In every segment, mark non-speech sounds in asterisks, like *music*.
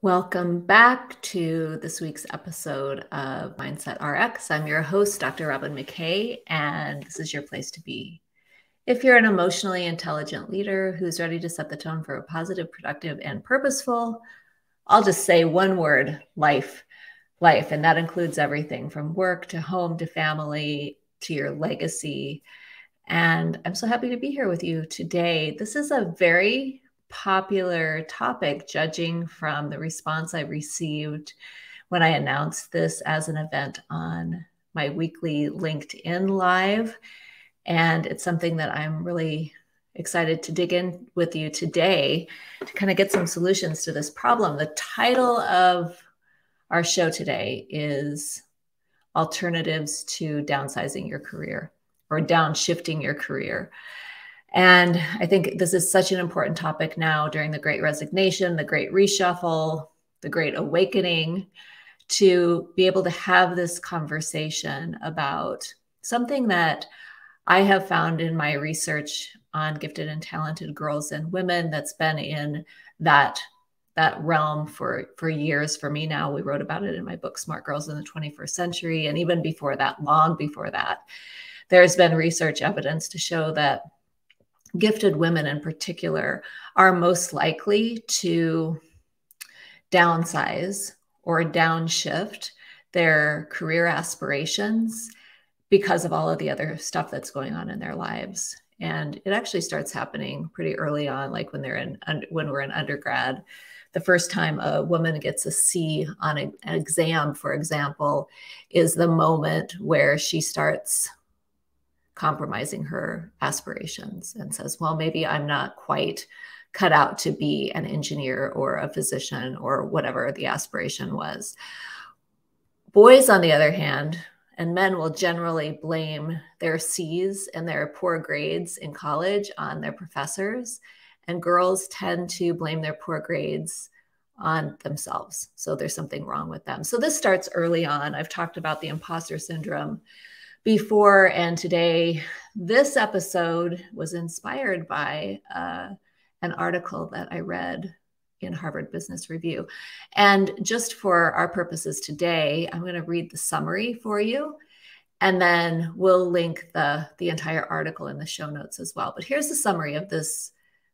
Welcome back to this week's episode of Mindset RX. I'm your host, Dr. Robyn McKay, and this is your place to be. If you're an emotionally intelligent leader who's ready to set the tone for a positive, productive, and purposeful, I'll just say one word life. Life. And that includes everything from work to home to family to your legacy. And I'm so happy to be here with you today. This is a very popular topic, judging from the response I received when I announced this as an event on my weekly LinkedIn Live. And it's something that I'm really excited to dig in with you today to kind of get some solutions to this problem. The title of our show today is Alternatives to Downsizing Your Career or Downshifting Your Career. And I think this is such an important topic now during the Great Resignation, the Great Reshuffle, the Great Awakening, to be able to have this conversation about something that I have found in my research on gifted and talented girls and women that's been in that that realm for for years for me now. We wrote about it in my book smart girls in the 21st century and even before that long before that there's been research evidence to show that gifted women in particular are most likely to downsize or downshift their career aspirations because of all of the other stuff that's going on in their lives. And it actually starts happening pretty early on like when they're in when we're in undergrad. The first time a woman gets a c on a, an exam for example is the moment where she starts compromising her aspirations and says, well, maybe I'm not quite cut out to be an engineer or a physician or whatever the aspiration was. Boys, on the other hand, and men will generally blame their C's and their poor grades in college on their professors. And girls tend to blame their poor grades on themselves. So there's something wrong with them. So this starts early on. I've talked about the imposter syndrome before and today. This episode was inspired by uh, an article that I read in Harvard Business Review. And just for our purposes today, I'm going to read the summary for you. And then we'll link the, the entire article in the show notes as well. But here's the summary of this,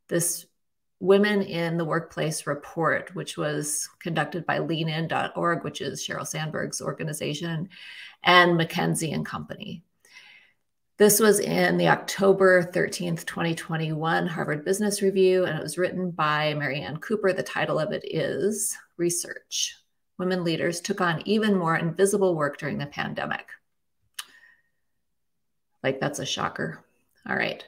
this Women in the Workplace report, which was conducted by leanin.org, which is Sheryl Sandberg's organization, and McKinsey and Company. This was in the October 13th, 2021 Harvard Business Review, and it was written by Marianne Cooper. The title of it is Research Women Leaders Took on Even More Invisible Work During the Pandemic. Like, that's a shocker. All right.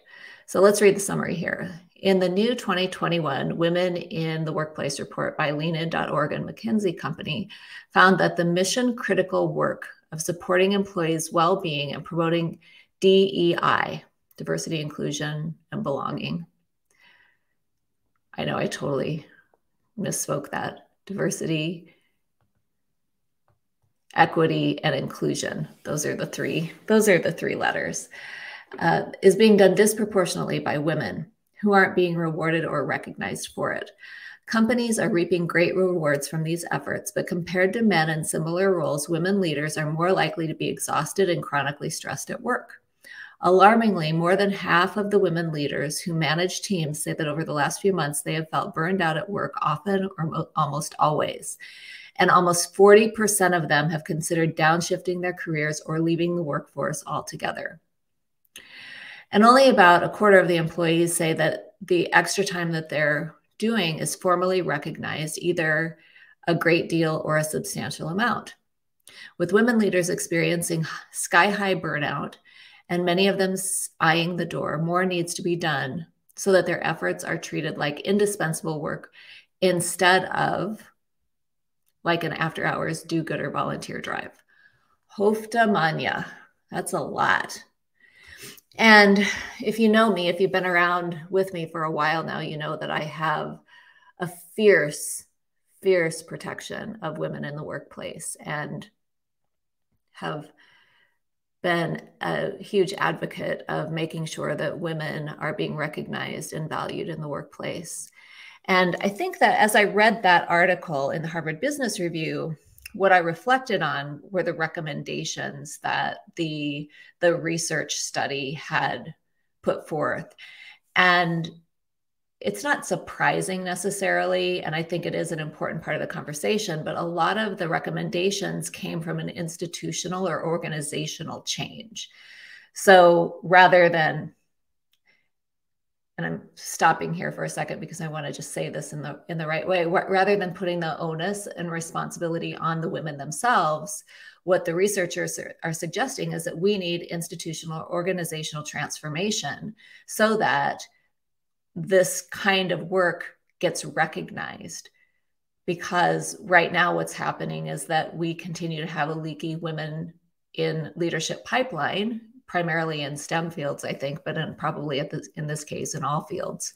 So let's read the summary here. In the new 2021 Women in the Workplace report by leanin.org and McKinsey Company found that the mission critical work of supporting employees' well being and promoting DEI, diversity, inclusion, and belonging. I know I totally misspoke that. Diversity, equity, and inclusion. Those are the three, those are the three letters. Uh, is being done disproportionately by women who aren't being rewarded or recognized for it. Companies are reaping great rewards from these efforts, but compared to men in similar roles, women leaders are more likely to be exhausted and chronically stressed at work. Alarmingly, more than half of the women leaders who manage teams say that over the last few months they have felt burned out at work often or mo- almost always. And almost 40% of them have considered downshifting their careers or leaving the workforce altogether. And only about a quarter of the employees say that the extra time that they're doing is formally recognized, either a great deal or a substantial amount. With women leaders experiencing sky high burnout and many of them eyeing the door, more needs to be done so that their efforts are treated like indispensable work instead of like an after hours do gooder volunteer drive. Hofta manya. That's a lot. And if you know me, if you've been around with me for a while now, you know that I have a fierce, fierce protection of women in the workplace and have been a huge advocate of making sure that women are being recognized and valued in the workplace. And I think that as I read that article in the Harvard Business Review, what I reflected on were the recommendations that the the research study had put forth. And it's not surprising necessarily, and I think it is an important part of the conversation, but a lot of the recommendations came from an institutional or organizational change. So rather than and I'm stopping here for a second because I want to just say this in the in the right way. Rather than putting the onus and responsibility on the women themselves, what the researchers are, are suggesting is that we need institutional organizational transformation so that this kind of work gets recognized. Because right now, what's happening is that we continue to have a leaky women in leadership pipeline primarily in STEM fields, I think, but in, probably in this case in all fields.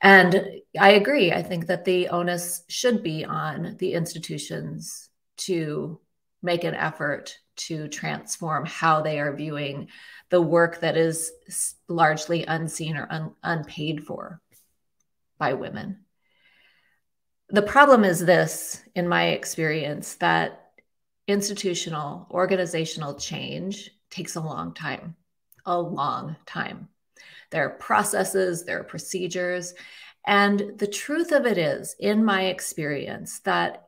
And I agree. I think that the onus should be on the institutions to make an effort to transform how they are viewing the work that is largely unseen or un, unpaid for by women. The problem is this, in my experience, that institutional organizational change takes a long time, a long time. There are processes, there are procedures. And the truth of it is, in my experience, that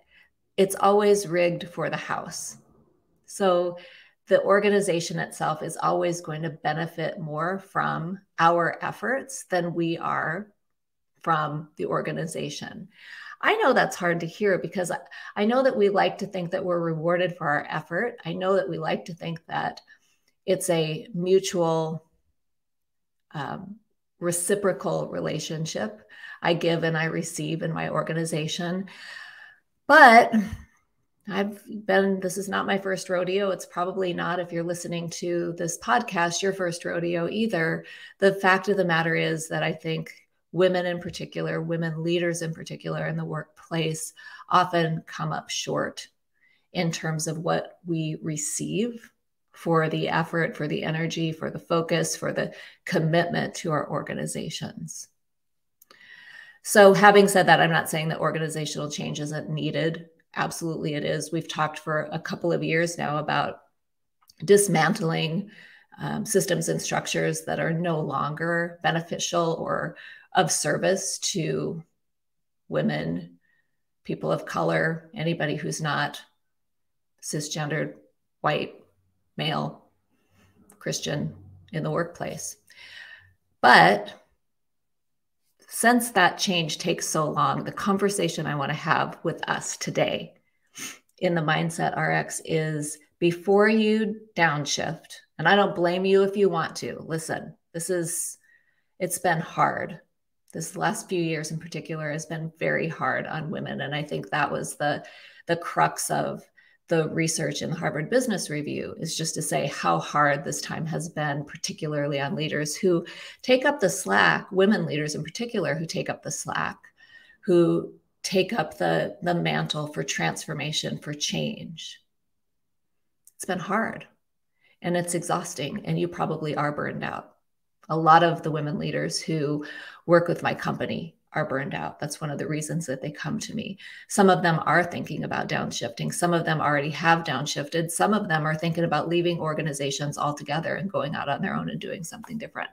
it's always rigged for the house. So the organization itself is always going to benefit more from our efforts than we are from the organization. I know that's hard to hear because I know that we like to think that we're rewarded for our effort. I know that we like to think that it's a mutual um, reciprocal relationship i give and i receive in my organization but I've been, this is not my first rodeo. It's probably not, if you're listening to this podcast, your first rodeo either. The fact of the matter is that I think women in particular, women leaders in particular in the workplace, often come up short in terms of what we receive for the effort, for the energy, for the focus, for the commitment to our organizations. So, having said that, I'm not saying that organizational change isn't needed. Absolutely, it is. We've talked for a couple of years now about dismantling um, systems and structures that are no longer beneficial or of service to women, people of color, anybody who's not cisgendered, white, male Christian in the workplace. But since that change takes so long, the conversation I want to have with us today in the Mindset RX is before you downshift, and I don't blame you if you want to. Listen, this is, it's been hard. This last few years in particular has been very hard on women. And I think that was the, the crux of the research in the Harvard Business Review is just to say how hard this time has been, particularly on leaders who take up the slack, women leaders in particular, who take up the slack, who take up the, the mantle for transformation, for change. It's been hard and it's exhausting, and you probably are burned out. A lot of the women leaders who work with my company are burned out. That's one of the reasons that they come to me. Some of them are thinking about downshifting. Some of them already have downshifted. Some of them are thinking about leaving organizations altogether and going out on their own and doing something different.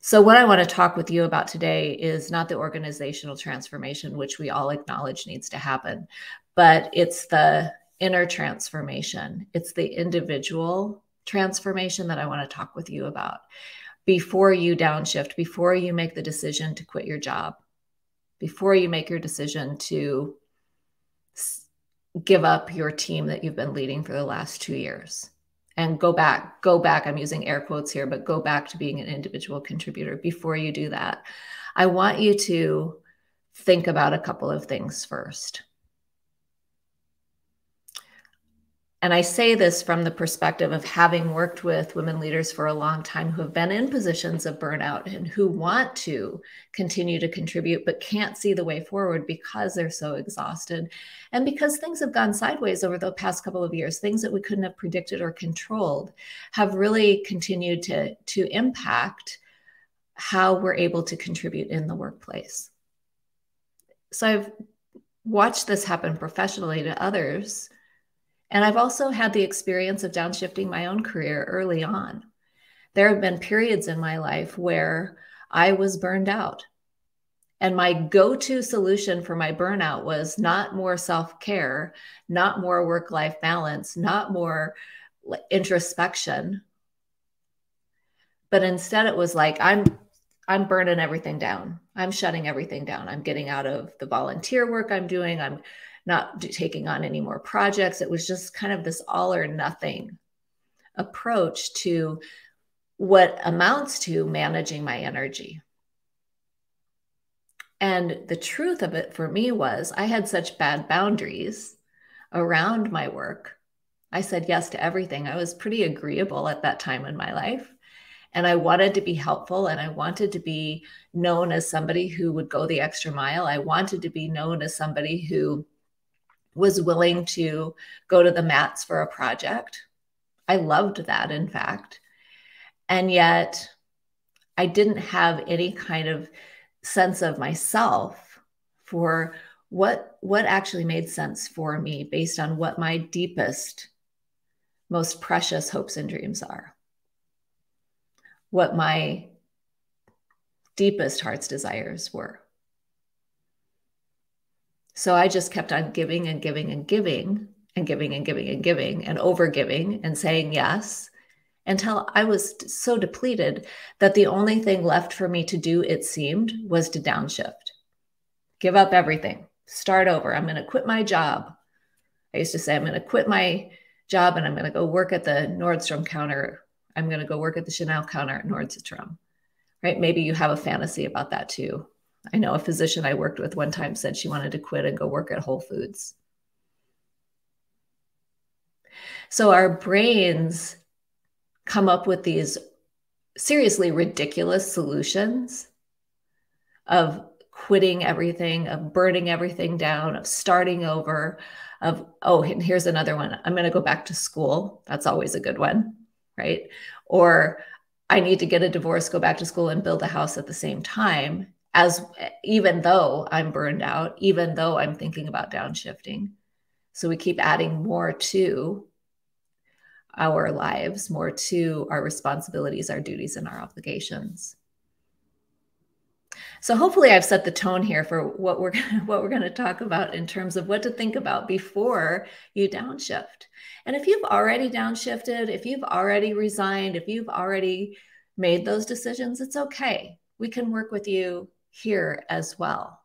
So, what I want to talk with you about today is not the organizational transformation, which we all acknowledge needs to happen, but it's the inner transformation, it's the individual transformation that I want to talk with you about before you downshift, before you make the decision to quit your job, before you make your decision to give up your team that you've been leading for the last two years and go back, go back. I'm using air quotes here, but go back to being an individual contributor before you do that. I want you to think about a couple of things first. And I say this from the perspective of having worked with women leaders for a long time who have been in positions of burnout and who want to continue to contribute, but can't see the way forward because they're so exhausted. And because things have gone sideways over the past couple of years, things that we couldn't have predicted or controlled have really continued to, to impact how we're able to contribute in the workplace. so I've watched this happen professionally to others. And I've also had the experience of downshifting my own career early on. There have been periods in my life where I was burned out. And my go to solution for my burnout was not more self care, not more work life balance, not more introspection. But instead, it was like, I'm I'm burning everything down. I'm shutting everything down. I'm getting out of the volunteer work I'm doing. I'm not taking on any more projects. It was just kind of this all or nothing approach to what amounts to managing my energy. And the truth of it for me was I had such bad boundaries around my work. I said yes to everything. I was pretty agreeable at that time in my life. And I wanted to be helpful and I wanted to be known as somebody who would go the extra mile. I wanted to be known as somebody who was willing to go to the mats for a project. I loved that, in fact. And yet, I didn't have any kind of sense of myself for what what actually made sense for me based on what my deepest most precious hopes and dreams are what my deepest heart's desires were. So I just kept on giving and giving and giving and giving and giving and giving and over giving and saying yes until I was so depleted that the only thing left for me to do, it seemed, was to downshift, give up everything, start over. I'm going to quit my job. I used to say, I'm going to quit my job and I'm going to go work at the Nordstrom counter I'm going to go work at the Chanel counter at Nordstrom, right? Maybe you have a fantasy about that too. I know a physician I worked with one time said she wanted to quit and go work at Whole Foods. So our brains come up with these seriously ridiculous solutions of quitting everything, of burning everything down, of starting over, of, oh, and here's another one. I'm going to go back to school. That's always a good one right? Or I need to get a divorce, go back to school, and build a house at the same time, as even though I'm burned out, even though I'm thinking about downshifting. So we keep adding more to our lives, more to our responsibilities, our duties, and our obligations. So hopefully I've set the tone here for what we're *laughs* what we're going to talk about in terms of what to think about before you downshift. And if you've already downshifted, if you've already resigned, if you've already made those decisions, it's okay. We can work with you here as well.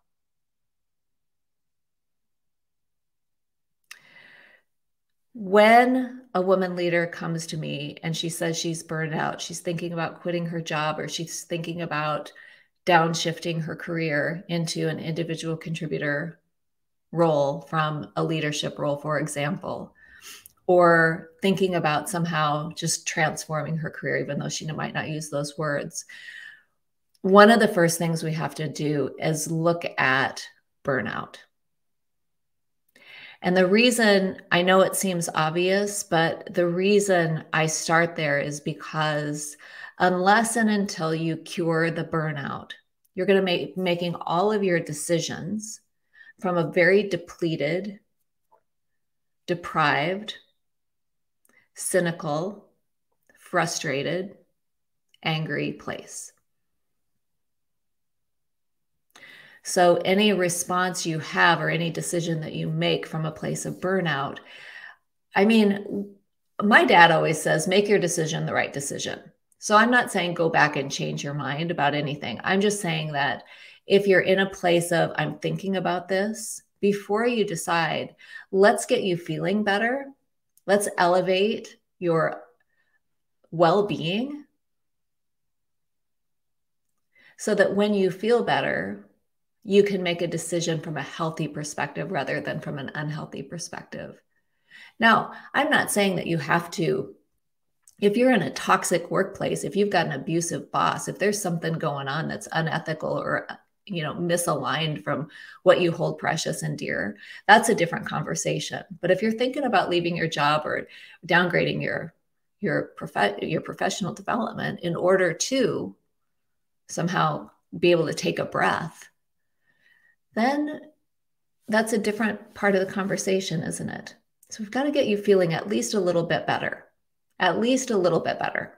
When a woman leader comes to me and she says she's burned out, she's thinking about quitting her job or she's thinking about downshifting her career into an individual contributor role from a leadership role, for example, or thinking about somehow just transforming her career, even though she might not use those words. One of the first things we have to do is look at burnout. And the reason I know it seems obvious, but the reason I start there is because unless and until you cure the burnout. You're going to make making all of your decisions from a very depleted, deprived, cynical, frustrated, angry place. So, any response you have or any decision that you make from a place of burnout, I mean, my dad always says, make your decision the right decision. So I'm not saying go back and change your mind about anything. I'm just saying that if you're in a place of, I'm thinking about this, before you decide, let's get you feeling better. Let's elevate your well being so that when you feel better, you can make a decision from a healthy perspective rather than from an unhealthy perspective. Now, I'm not saying that you have to if you're in a toxic workplace, if you've got an abusive boss, if there's something going on that's unethical or you know misaligned from what you hold precious and dear, that's a different conversation. But if you're thinking about leaving your job or downgrading your your prof- your professional development in order to somehow be able to take a breath, then that's a different part of the conversation, isn't it? So we've got to get you feeling at least a little bit better, at least a little bit better,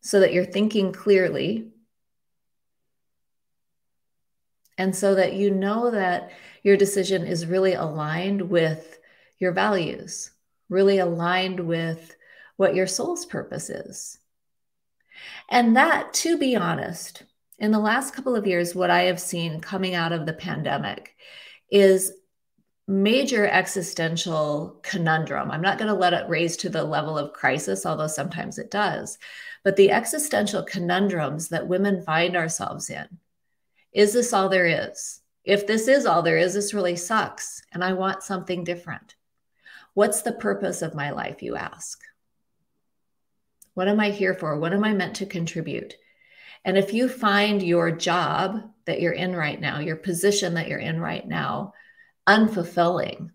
so that you're thinking clearly and so that you know that your decision is really aligned with your values, really aligned with what your soul's purpose is. And that, to be honest, in the last couple of years, what I have seen coming out of the pandemic is major existential conundrum. I'm not going to let it raise to the level of crisis, although sometimes it does. But the existential conundrums that women find ourselves in is this all there is? If this is all there is, this really sucks. And I want something different. What's the purpose of my life, you ask? What am I here for? What am I meant to contribute? And if you find your job that you're in right now, your position that you're in right now, unfulfilling,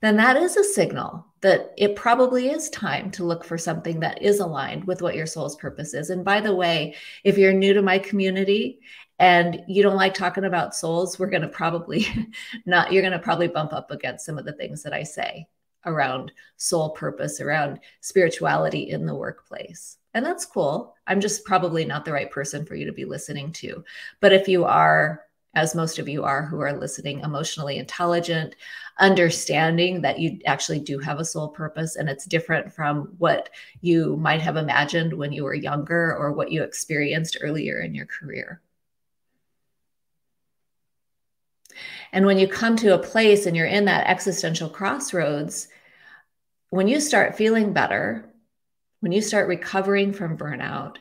then that is a signal that it probably is time to look for something that is aligned with what your soul's purpose is. And by the way, if you're new to my community and you don't like talking about souls, we're going to probably *laughs* not, you're going to probably bump up against some of the things that I say around soul purpose, around spirituality in the workplace. And that's cool. I'm just probably not the right person for you to be listening to. But if you are, as most of you are who are listening, emotionally intelligent, understanding that you actually do have a soul purpose and it's different from what you might have imagined when you were younger or what you experienced earlier in your career. And when you come to a place and you're in that existential crossroads, when you start feeling better, when you start recovering from burnout,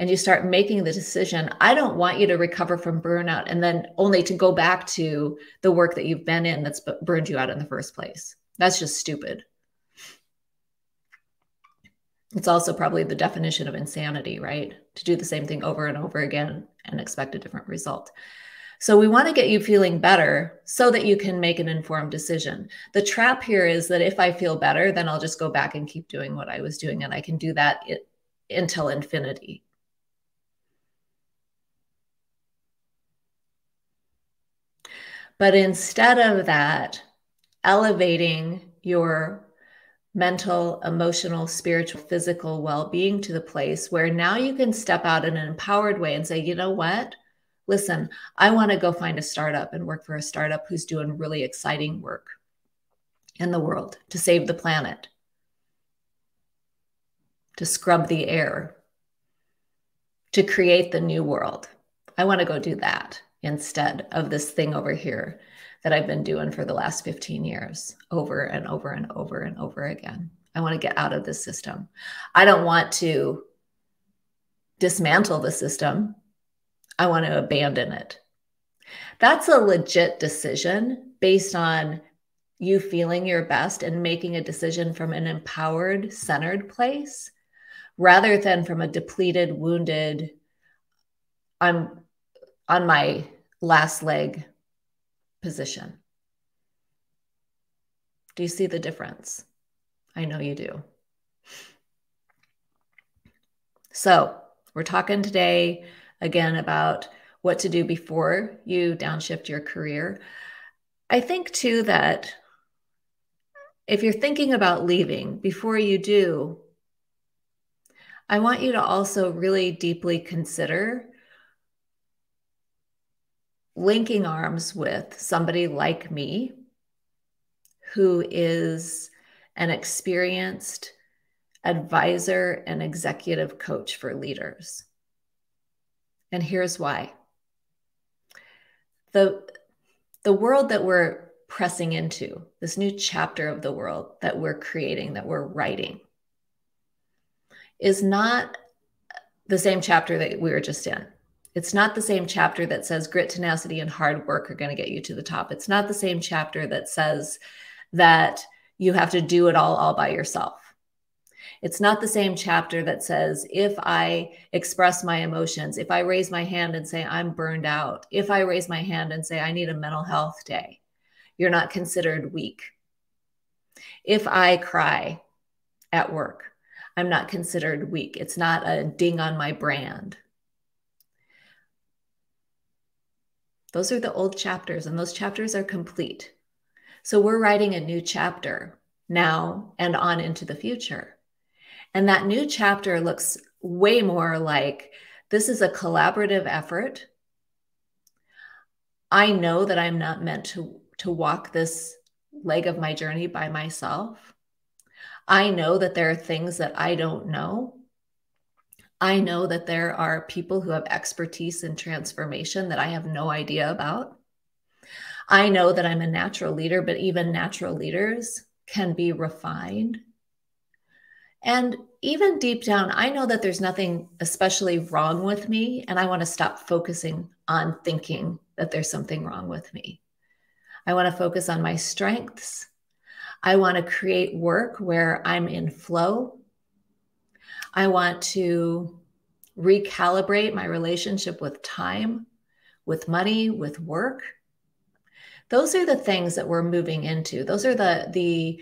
and you start making the decision i don't want you to recover from burnout and then only to go back to the work that you've been in that's burned you out in the first place. That's just stupid. It's also probably the definition of insanity right? To do the same thing over and over again and expect a different result so we want to get you feeling better so that you can make an informed decision. The trap here is that if I feel better, then I'll just go back and keep doing what I was doing. And I can do that it, until infinity. But instead of that, elevating your mental, emotional, spiritual, physical well being to the place where now you can step out in an empowered way and say, you know what? Listen, I want to go find a startup and work for a startup who's doing really exciting work in the world to save the planet, to scrub the air, to create the new world. I want to go do that instead of this thing over here that I've been doing for the last 15 years over and over and over and over again. I want to get out of this system. I don't want to dismantle the system. I want to abandon it. That's a legit decision based on you feeling your best and making a decision from an empowered, centered place rather than from a depleted, wounded, I'm on my last leg position. Do you see the difference? I know you do. So, we're talking today again about what to do before you downshift your career. I think too that if you're thinking about leaving before you do, I want you to also really deeply consider linking arms with somebody like me who is an experienced advisor and executive coach for leaders. And here's why. The, the world that we're pressing into, this new chapter of the world that we're creating, that we're writing, is not the same chapter that we were just in. It's not the same chapter that says grit, tenacity, and hard work are going to get you to the top. It's not the same chapter that says that you have to do it all all by yourself. It's not the same chapter that says if I express my emotions, if I raise my hand and say I'm burned out, if I raise my hand and say I need a mental health day, you're not considered weak. If I cry at work, I'm not considered weak. It's not a ding on my brand. Those are the old chapters, and those chapters are complete. So we're writing a new chapter now and on into the future. And that new chapter looks way more like this is a collaborative effort. I know that I'm not meant to, to walk this leg of my journey by myself. I know that there are things that I don't know. I know that there are people who have expertise in transformation that I have no idea about. I know that I'm a natural leader, but even natural leaders can be refined. And even deep down, I know that there's nothing especially wrong with me, and I want to stop focusing on thinking that there's something wrong with me. I want to focus on my strengths. I want to create work where I'm in flow. I want to recalibrate my relationship with time, with money, with work. Those are the things that we're moving into. Those are the the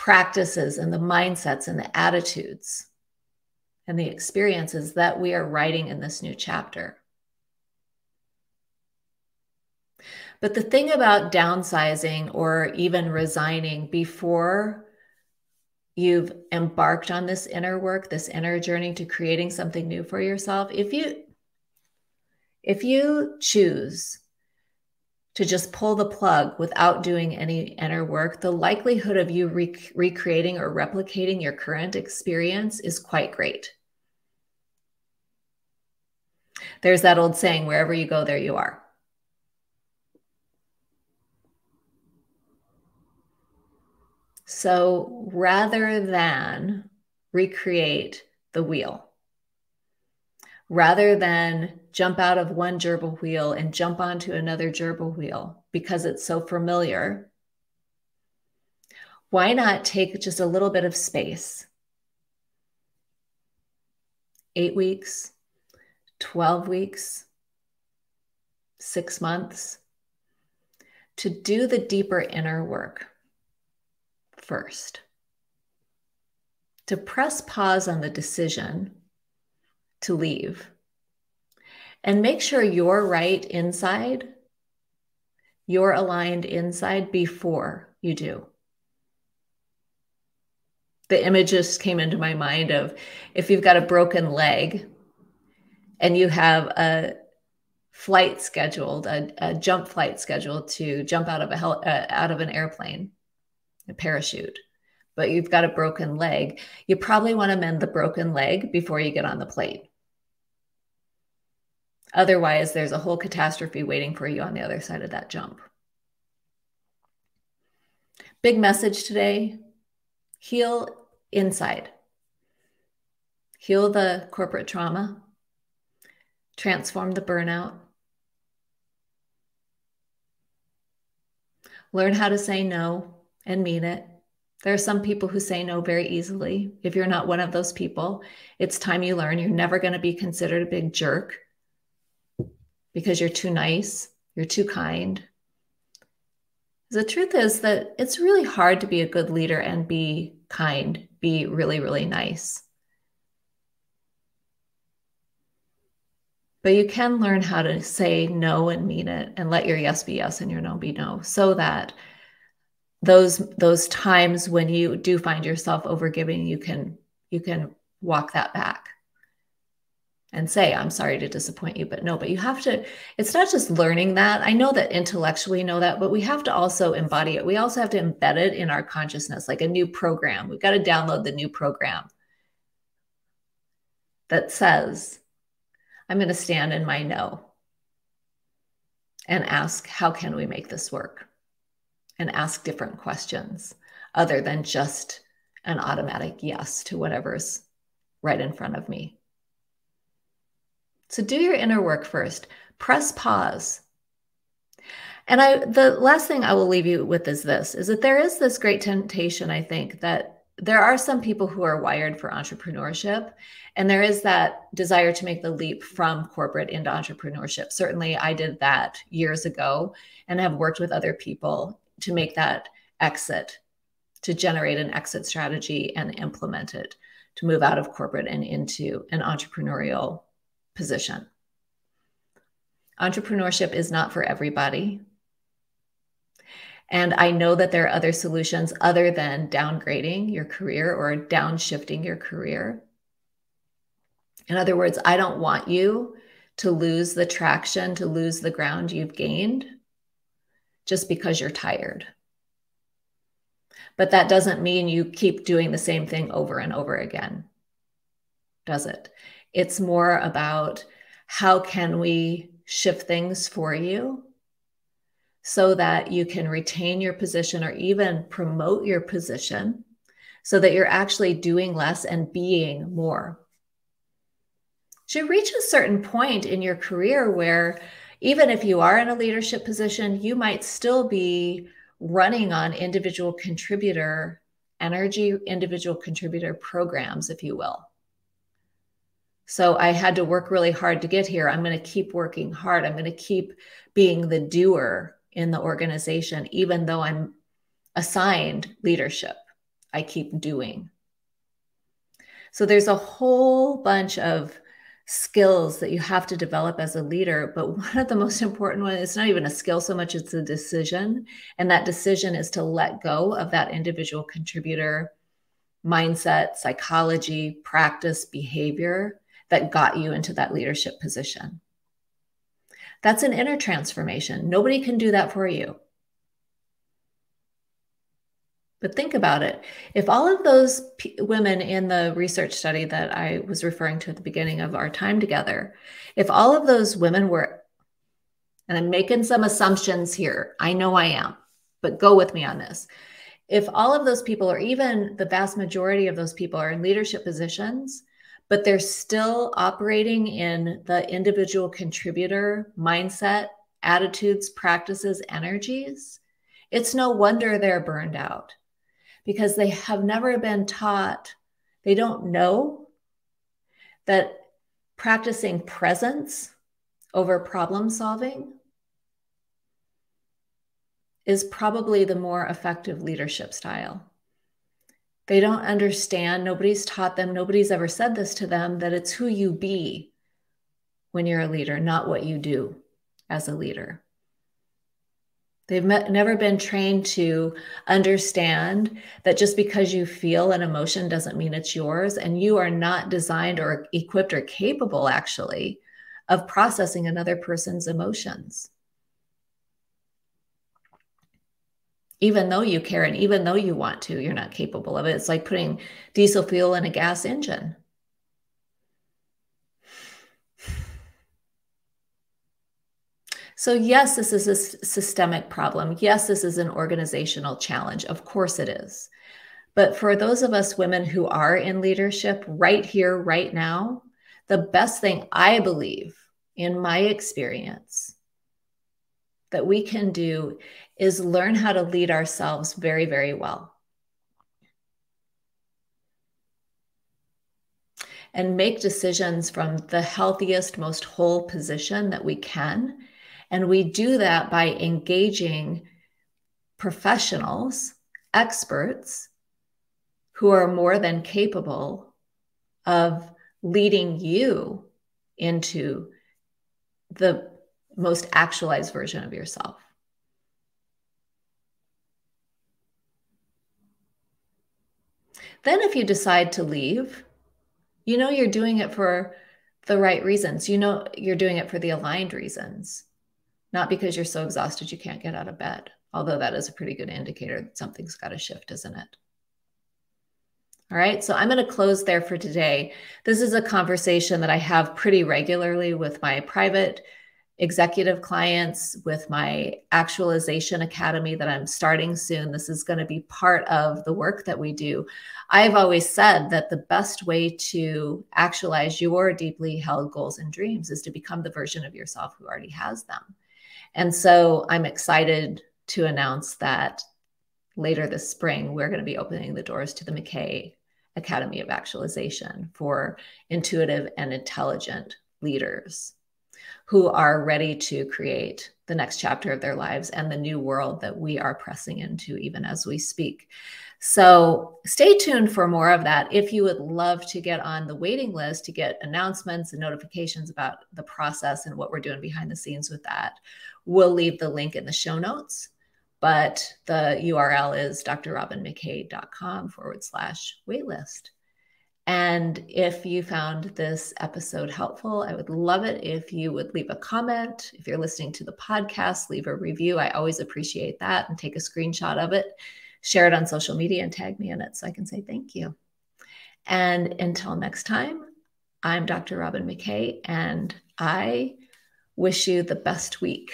practices and the mindsets and the attitudes and the experiences that we are writing in this new chapter. But the thing about downsizing or even resigning before you've embarked on this inner work, this inner journey to creating something new for yourself, if you if you choose to just pull the plug without doing any inner work, the likelihood of you rec- recreating or replicating your current experience is quite great. There's that old saying wherever you go, there you are. So rather than recreate the wheel, rather than jump out of one gerbil wheel and jump onto another gerbil wheel because it's so familiar, why not take just a little bit of space? Eight weeks, 12 weeks, six months to do the deeper inner work first. To press pause on the decision to leave and make sure you're right inside, you're aligned inside before you do. The image just came into my mind of if you've got a broken leg and you have a flight scheduled, a, a jump flight scheduled to jump out of a hel- uh, out of an airplane a parachute, but you've got a broken leg, you probably want to mend the broken leg before you get on the plane. Otherwise, there's a whole catastrophe waiting for you on the other side of that jump. Big message today heal inside, heal the corporate trauma, transform the burnout, learn how to say no and mean it. There are some people who say no very easily. If you're not one of those people, it's time you learn. You're never going to be considered a big jerk because you're too nice, you're too kind. The truth is that it's really hard to be a good leader and be kind, be really, really nice. But you can learn how to say no and mean it and let your yes be yes and your no be no so that those those times when you do find yourself overgiving you can you can walk that back and say i'm sorry to disappoint you but no but you have to it's not just learning that. I know that intellectually know that but we have to also embody it. We also have to embed it in our consciousness like a new program. We've got to download the new program that says i'm going to stand in my no and ask how can we make this work? And ask different questions other than just an automatic yes to whatever's right in front of me. So do your inner work first. Press pause. And I the last thing I will leave you with is this is that there is this great temptation I think that there are some people who are wired for entrepreneurship and there is that desire to make the leap from corporate into entrepreneurship. Certainly I did that years ago and have worked with other people to make that exit, to generate an exit strategy and implement it, to move out of corporate and into an entrepreneurial position. Entrepreneurship is not for everybody. And I know that there are other solutions other than downgrading your career or downshifting your career. In other words, I don't want you to lose the traction, to lose the ground you've gained just because you're tired. But that doesn't mean you keep doing the same thing over and over again, does it? It's more about how can we shift things for you so that you can retain your position or even promote your position so that you're actually doing less and being more should reach a certain point in your career where even if you are in a leadership position, you might still be running on individual contributor energy, individual contributor programs, if you will. So I had to work really hard to get here. I'm going to keep working hard. I'm going to keep being the doer in the organization, even though I'm assigned leadership. I keep doing. So there's a whole bunch of skills that you have to develop as a leader. But *laughs* one of the most important ones, it's not even a skill so much, it's a decision. And that decision is to let go of that individual contributor mindset, psychology, practice, behavior that got you into that leadership position. That's an inner transformation. Nobody can do that for you. But think about it. If all of those women in the research study that I was referring to at the beginning of our time together, if all of those women were, and I'm making some assumptions here, I know I am, but go with me on this. If all of those people, or even the vast majority of those people, are in leadership positions, but they're still operating in the individual contributor mindset, attitudes, practices, energies, it's no wonder they're burned out because they have never been taught, they don't know that practicing presence over problem solving is probably the more effective leadership style. They don't understand, nobody's taught them, nobody's ever said this to them that it's who you be when you're a leader, not what you do as a leader. They've met, never been trained to understand that just because you feel an emotion doesn't mean it's yours. And you are not designed or equipped or capable, actually, of processing another person's emotions. Even though you care and even though you want to, you're not capable of it. It's like putting diesel fuel in a gas engine. So, yes, this is a systemic problem. Yes, this is an organizational challenge. Of course, it is. But for those of us women who are in leadership right here, right now, the best thing I believe in my experience that we can do is learn how to lead ourselves very, very well. And make decisions from the healthiest, most whole position that we can and we do that by engaging professionals, experts who are more than capable of leading you into the most actualized version of yourself. Then, if you decide to leave, you know you're doing it for the right reasons. You know you're doing it for the aligned reasons not because you're so exhausted you can't get out of bed, although that is a pretty good indicator that something's got to shift, isn't it? All right, so I'm going to close there for today. This is a conversation that I have pretty regularly with my private executive clients, with my actualization academy that I'm starting soon. This is going to be part of the work that we do. I've always said that the best way to actualize your deeply held goals and dreams is to become the version of yourself who already has them. And so I'm excited to announce that later this spring, we're going to be opening the doors to the McKay Academy of Actualization for intuitive and intelligent leaders who are ready to create the next chapter of their lives and the new world that we are pressing into even as we speak. So stay tuned for more of that. If you would love to get on the waiting list to get announcements and notifications about the process and what we're doing behind the scenes with that, we'll leave the link in the show notes. But the URL is drrobynmckay.com forward slash waitlist. And if you found this episode helpful, I would love it if you would leave a comment. If you're listening to the podcast, leave a review. I always appreciate that and take a screenshot of it share it on social media and tag me in it so I can say thank you. And until next time, I'm Dr. Robyn McKay, and I wish you the best week